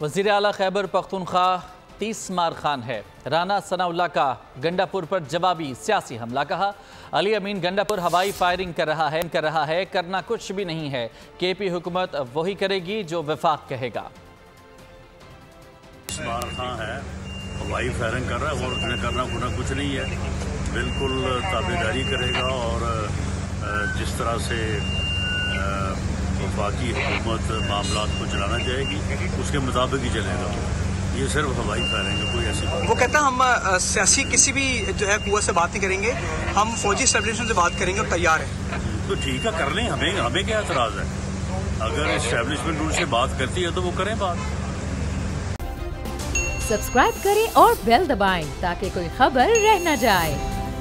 वज़ीर अला खैबर पख्तूनख्वा तीस मार खान है। राना सनाउल्ला का गंडापुर पर जवाबी सियासी हमला, कहा। अली अमीन गंडापुर हवाई फायरिंग कर रहा है, कर रहा है, करना कुछ भी नहीं है। के पी हुकूमत वही करेगी जो विफाक कहेगा। हवाई फायरिंग कर रहा है और उसने करना खुना कुछ नहीं है। बिल्कुल ताबेदारी करेगा और जिस तरह से वफाकी हुकूमत मामला को चलाना चाहेगी उसके मुताबिक ही चलेगा। ये सिर्फ़ हवाई फायरिंग है कोई ऐसी वो कहता हम सियासी किसी भी जो है कुआ से बात नहीं करेंगे हम फौजी स्टेब्लिशमेंट से बात करेंगे और तैयार हैं। तो ठीक है कर लें हमें हमें क्या एतराज़ है? अगर इस्टेब्लिशमेंट उनसे बात करती है तो वो करें बात। सब्सक्राइब करें और बेल दबाएँ ताकि कोई खबर रह न जाए।